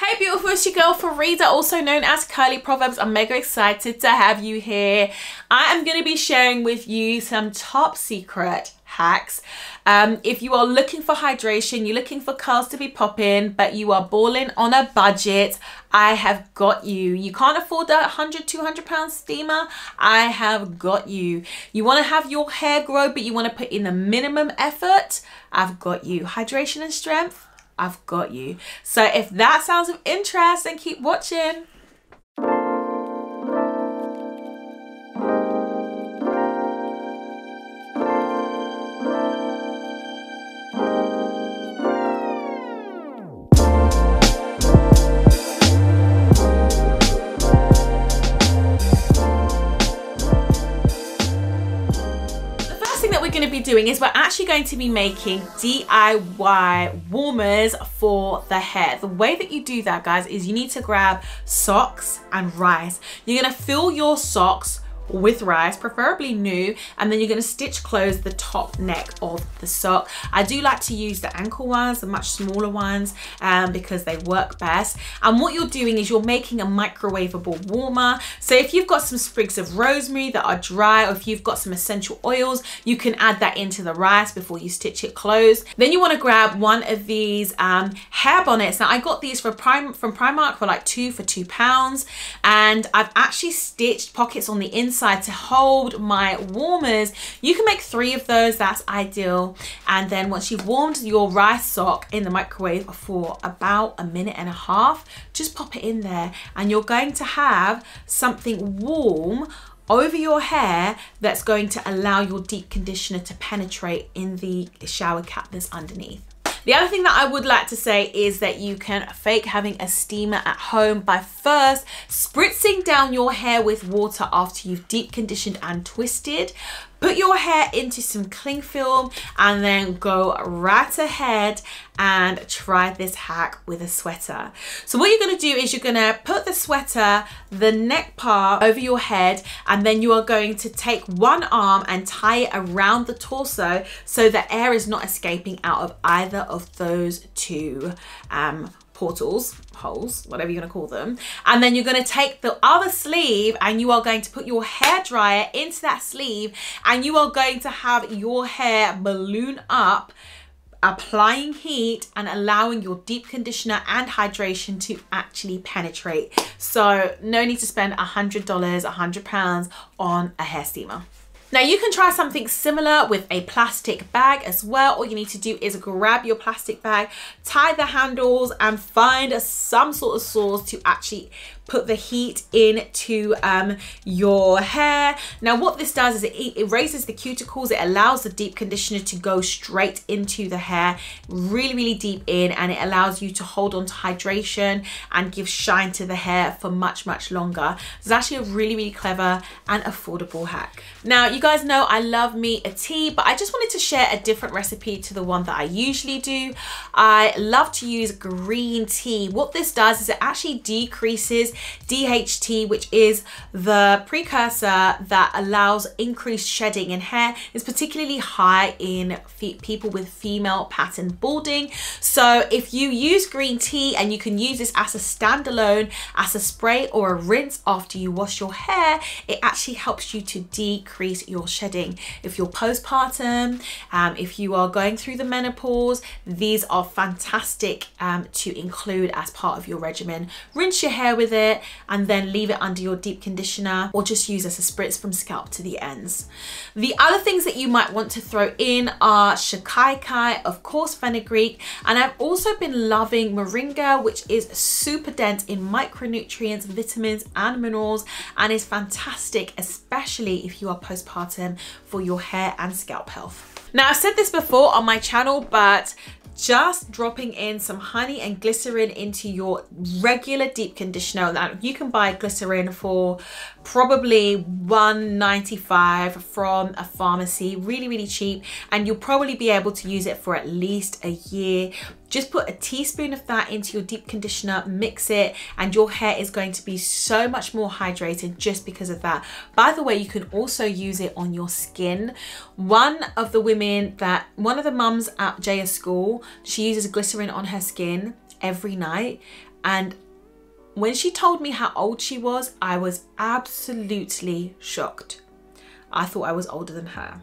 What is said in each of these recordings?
Hey beautiful, it's your girl Farida, also known as Curly Proverbz. I'm mega excited to have you here. I am going to be sharing with you some top secret hacks. Um, if you are looking for hydration, you're looking for curls to be popping, but you are balling on a budget, I have got you. You can't afford a 100, 200 pound steamer, I have got you. You want to have your hair grow, but you want to put in the minimum effort, I've got you. Hydration and strength, I've got you. So if that sounds of interest, then keep watching. Going to be doing is we're actually going to be making DIY warmers for the hair. The way that you do that, guys, is you need to grab socks and rice. You're going to fill your socks with rice, preferably new, and then you're gonna stitch close the top neck of the sock. I do like to use the ankle ones, the much smaller ones, um, because they work best. And what you're doing is you're making a microwavable warmer. So if you've got some sprigs of rosemary that are dry, or if you've got some essential oils, you can add that into the rice before you stitch it closed. Then you wanna grab one of these um, hair bonnets. Now I got these Prim from Primark for like two for two pounds, and I've actually stitched pockets on the inside inside to hold my warmers. You can make three of those, that's ideal. And then once you've warmed your rice sock in the microwave for about a minute and a half, just pop it in there and you're going to have something warm over your hair that's going to allow your deep conditioner to penetrate in the shower cap that's underneath. The other thing that I would like to say is that you can fake having a steamer at home by first spritzing down your hair with water after you've deep conditioned and twisted. Put your hair into some cling film and then go right ahead and try this hack with a sweater. So what you're gonna do is you're gonna put the sweater, the neck part over your head, and then you are going to take one arm and tie it around the torso so the air is not escaping out of either of those two um, portals, holes, whatever you're gonna call them. And then you're gonna take the other sleeve and you are going to put your hair dryer into that sleeve and you are going to have your hair balloon up applying heat and allowing your deep conditioner and hydration to actually penetrate. So no need to spend a $100, a 100 pounds on a hair steamer. Now you can try something similar with a plastic bag as well. All you need to do is grab your plastic bag, tie the handles and find some sort of source to actually put the heat into um, your hair. Now what this does is it, it raises the cuticles, it allows the deep conditioner to go straight into the hair, really, really deep in, and it allows you to hold on to hydration and give shine to the hair for much, much longer. It's actually a really, really clever and affordable hack. Now, you guys know I love me a tea, but I just wanted to share a different recipe to the one that I usually do. I love to use green tea. What this does is it actually decreases DHT, which is the precursor that allows increased shedding in hair, is particularly high in people with female pattern balding. So if you use green tea and you can use this as a standalone, as a spray or a rinse after you wash your hair, it actually helps you to decrease your shedding. If you're postpartum, um, if you are going through the menopause, these are fantastic um, to include as part of your regimen. Rinse your hair with it, it and then leave it under your deep conditioner or just use as a spritz from scalp to the ends. The other things that you might want to throw in are shikakai, of course fenugreek, and I've also been loving moringa, which is super dense in micronutrients, vitamins and minerals and is fantastic, especially if you are postpartum for your hair and scalp health. Now I've said this before on my channel, but just dropping in some honey and glycerin into your regular deep conditioner. Now you can buy glycerin for probably 1.95 from a pharmacy, really, really cheap. And you'll probably be able to use it for at least a year. Just put a teaspoon of that into your deep conditioner, mix it, and your hair is going to be so much more hydrated just because of that. By the way, you can also use it on your skin. One of the women that, one of the mums at Jaya School, she uses glycerin on her skin every night And when she told me how old she was, I was absolutely shocked. I thought I was older than her.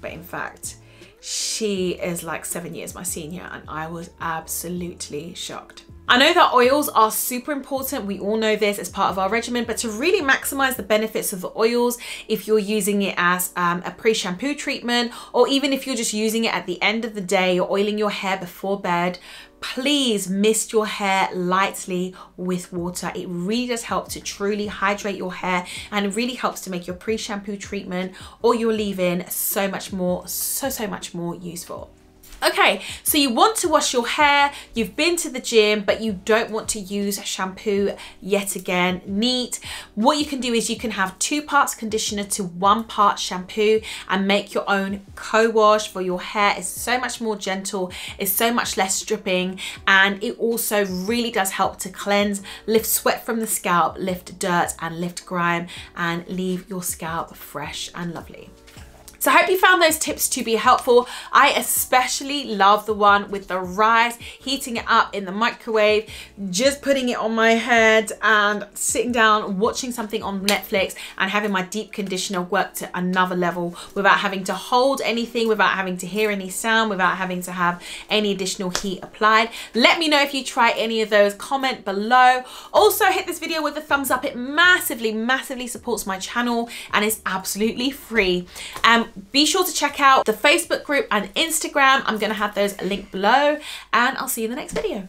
But in fact, she is like seven years my senior and I was absolutely shocked. I know that oils are super important. We all know this as part of our regimen, but to really maximize the benefits of the oils, if you're using it as um, a pre-shampoo treatment, or even if you're just using it at the end of the day, you're oiling your hair before bed, please mist your hair lightly with water. It really does help to truly hydrate your hair and really helps to make your pre-shampoo treatment or your leave-in so much more, so, so much more. For okay, so you want to wash your hair, you've been to the gym, but you don't want to use shampoo yet again. Neat. What you can do is you can have two parts conditioner to one part shampoo and make your own co-wash for your hair. It's so much more gentle, it's so much less stripping, and it also really does help to cleanse, lift sweat from the scalp, lift dirt and lift grime, and leave your scalp fresh and lovely. So I hope you found those tips to be helpful. I especially love the one with the rice, heating it up in the microwave, just putting it on my head and sitting down, watching something on Netflix and having my deep conditioner work to another level without having to hold anything, without having to hear any sound, without having to have any additional heat applied. Let me know if you try any of those, comment below. Also hit this video with a thumbs up. It massively, massively supports my channel and is absolutely free. Um, be sure to check out the Facebook group and Instagram. I'm going to have those linked below and I'll see you in the next video.